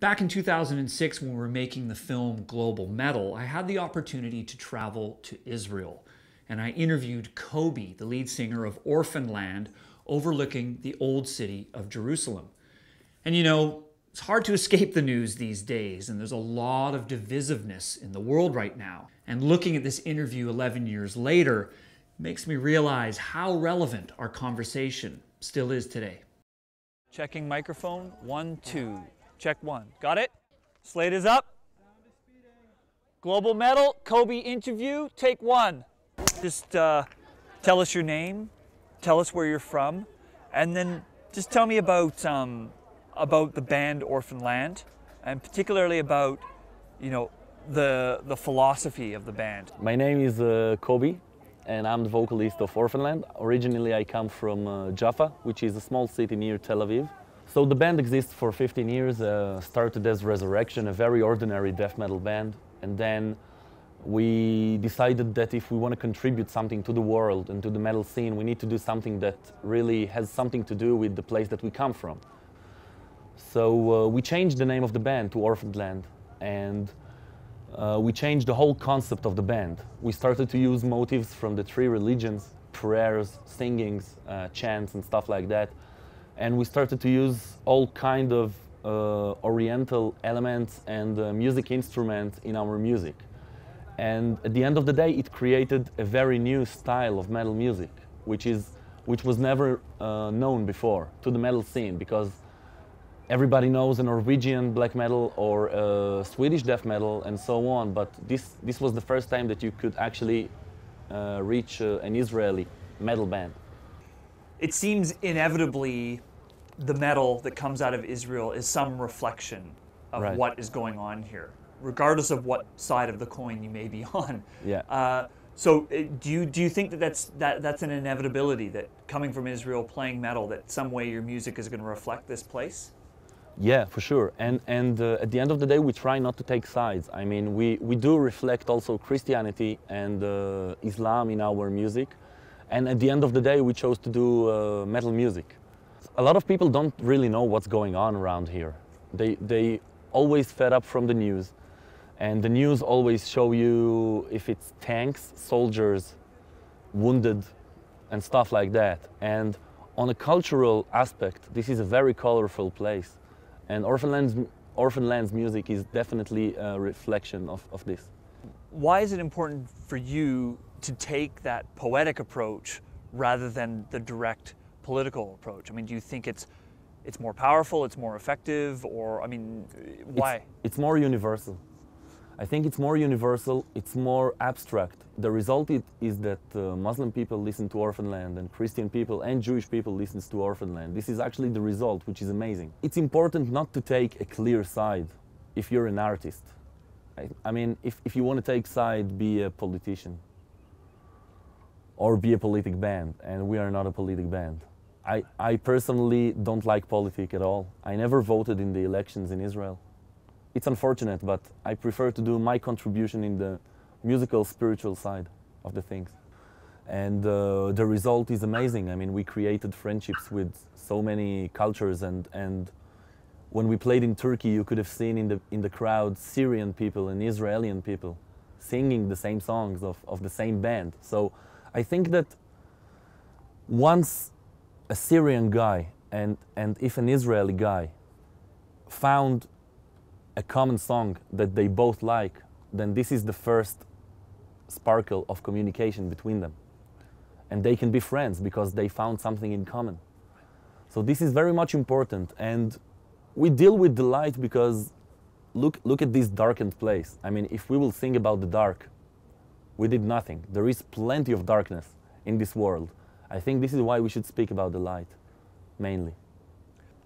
Back in 2006, when we were making the film Global Metal, I had the opportunity to travel to Israel. And I interviewed Kobi, the lead singer of Orphaned Land, overlooking the old city of Jerusalem. And you know, it's hard to escape the news these days, and there's a lot of divisiveness in the world right now. And looking at this interview 11 years later makes me realize how relevant our conversation still is today. Checking microphone, one, two. Check one. Got it? Slate is up. Global Metal, Kobi interview, take one. Just uh, tell us your name, tell us where you're from, and then just tell me about um, about the band Orphaned Land, and particularly about you know the the philosophy of the band. My name is uh, Kobi, and I'm the vocalist of Orphaned Land. Originally, I come from uh, Jaffa, which is a small city near Tel Aviv. So the band exists for 15 years, uh, started as Resurrection, a very ordinary death metal band, and then we decided that if we want to contribute something to the world and to the metal scene, we need to do something that really has something to do with the place that we come from. So uh, we changed the name of the band to Orphaned Land, and uh, we changed the whole concept of the band. We started to use motives from the three religions, prayers, singings, uh, chants, and stuff like that and we started to use all kind of uh, oriental elements and uh, music instruments in our music. And at the end of the day, it created a very new style of metal music, which, is, which was never uh, known before to the metal scene because everybody knows a Norwegian black metal or a Swedish death metal and so on, but this, this was the first time that you could actually uh, reach uh, an Israeli metal band. It seems inevitably the metal that comes out of Israel is some reflection of right. what is going on here, regardless of what side of the coin you may be on. Yeah. Uh, so uh, do you do you think that that's that that's an inevitability that coming from Israel playing metal that some way your music is going to reflect this place? Yeah, for sure. And and uh, at the end of the day, we try not to take sides. I mean, we we do reflect also Christianity and uh, Islam in our music, and at the end of the day, we chose to do uh, metal music a lot of people don't really know what's going on around here. They, they always fed up from the news. And the news always show you if it's tanks, soldiers, wounded, and stuff like that. And on a cultural aspect, this is a very colorful place. And Orphaned Land's, Orphanland's music is definitely a reflection of, of this. Why is it important for you to take that poetic approach rather than the direct political approach? I mean, do you think it's it's more powerful, it's more effective, or I mean, why? It's, it's more universal. I think it's more universal, it's more abstract. The result is that uh, Muslim people listen to Orphaned Land and Christian people and Jewish people listen to Orphaned Land. This is actually the result, which is amazing. It's important not to take a clear side if you're an artist. I, I mean, if, if you want to take side, be a politician or be a politic band, and we are not a politic band. I, I personally don't like politics at all. I never voted in the elections in Israel. It's unfortunate, but I prefer to do my contribution in the musical, spiritual side of the things. And uh, the result is amazing. I mean, we created friendships with so many cultures and, and when we played in Turkey, you could have seen in the, in the crowd Syrian people and Israeli people singing the same songs of, of the same band. So I think that once a Syrian guy and, and if an Israeli guy found a common song that they both like, then this is the first sparkle of communication between them. And they can be friends because they found something in common. So this is very much important. And we deal with the light because look, look at this darkened place. I mean, if we will think about the dark, we did nothing. There is plenty of darkness in this world. I think this is why we should speak about the light, mainly.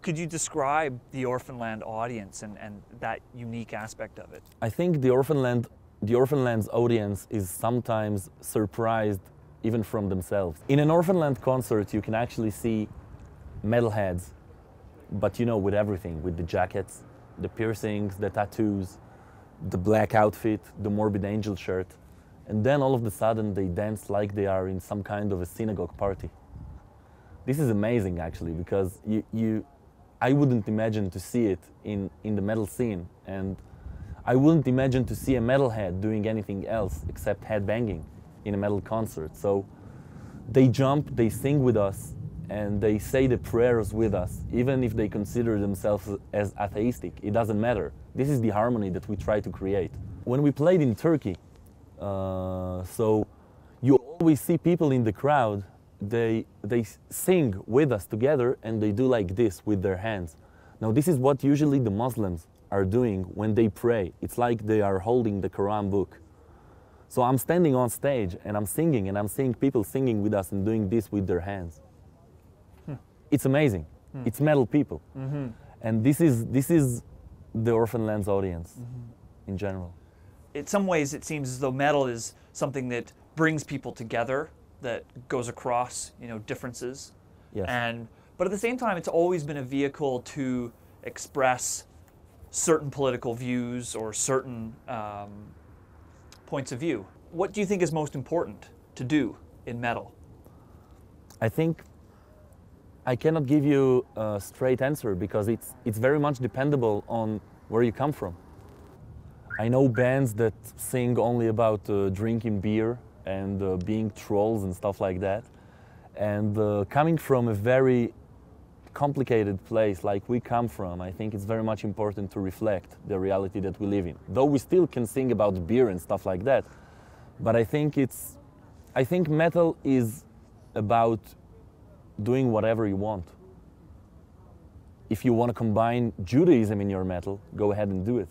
Could you describe the Orphaned Land audience and, and that unique aspect of it? I think the Orphaned Land, the Orphaned Land's audience is sometimes surprised even from themselves. In an Orphaned Land concert, you can actually see metalheads, but you know, with everything, with the jackets, the piercings, the tattoos, the black outfit, the Morbid Angel shirt. And then all of a sudden they dance like they are in some kind of a synagogue party. This is amazing actually because you, you I wouldn't imagine to see it in, in the metal scene. And I wouldn't imagine to see a metalhead doing anything else except headbanging in a metal concert. So they jump, they sing with us, and they say the prayers with us, even if they consider themselves as atheistic. It doesn't matter. This is the harmony that we try to create. When we played in Turkey, so you always see people in the crowd, they, they sing with us together and they do like this with their hands. Now, this is what usually the Muslims are doing when they pray. It's like they are holding the Quran book. So I'm standing on stage and I'm singing and I'm seeing people singing with us and doing this with their hands. Hmm. It's amazing. Hmm. It's metal people. Mm-hmm. And this is, this is the Orphaned Land's audience mm-hmm. in general. In some ways, it seems as though metal is something that brings people together, that goes across you know differences. Yes. And but at the same time, it's always been a vehicle to express certain political views or certain um, points of view. What do you think is most important to do in metal? I think I cannot give you a straight answer because it's, it's very much dependable on where you come from. I know bands that sing only about uh, drinking beer and uh, being trolls and stuff like that. And uh, coming from a very complicated place like we come from, I think it's very much important to reflect the reality that we live in. Though we still can sing about beer and stuff like that, but I think it's, I think metal is about doing whatever you want. If you want to combine Judaism in your metal, go ahead and do it.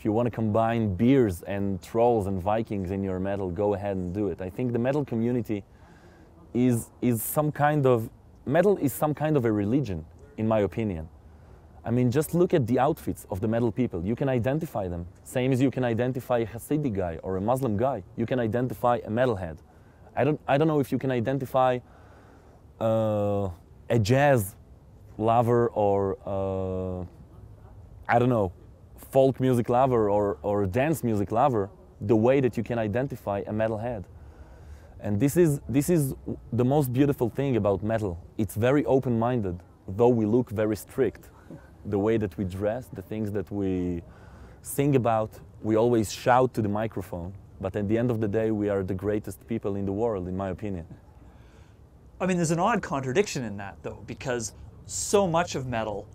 If you want to combine beers and trolls and Vikings in your metal, go ahead and do it. I think the metal community is, is some kind of metal is some kind of a religion, in my opinion. I mean, just look at the outfits of the metal people. You can identify them. Same as you can identify a Hasidic guy or a Muslim guy. You can identify a metalhead. I don't, I don't know if you can identify uh, a jazz lover or, uh, I don't know, folk music lover or, or dance music lover the way that you can identify a metalhead. And this is, this is the most beautiful thing about metal. It's very open-minded, though we look very strict. The way that we dress, the things that we sing about, we always shout to the microphone. But at the end of the day, we are the greatest people in the world, in my opinion. I mean, there's an odd contradiction in that, though, because so much of metal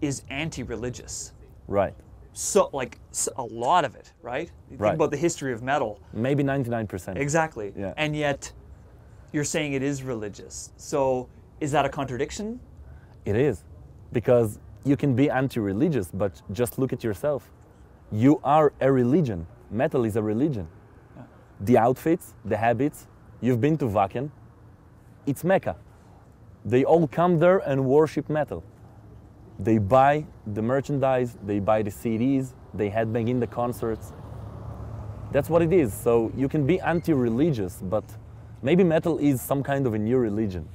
is anti-religious. Right so like a lot of it, right? You right. think about the history of metal. Maybe 99%. Exactly. Yeah. And yet you're saying it is religious. So is that a contradiction? It is. Because you can be anti-religious, but just look at yourself. You are a religion. Metal is a religion. Yeah. The outfits, the habits, you've been to Wacken, it's Mecca. They all come there and worship metal. They buy the merchandise, they buy the CDs, they headbang in the concerts. That's what it is. So you can be anti religious, but maybe metal is some kind of a new religion.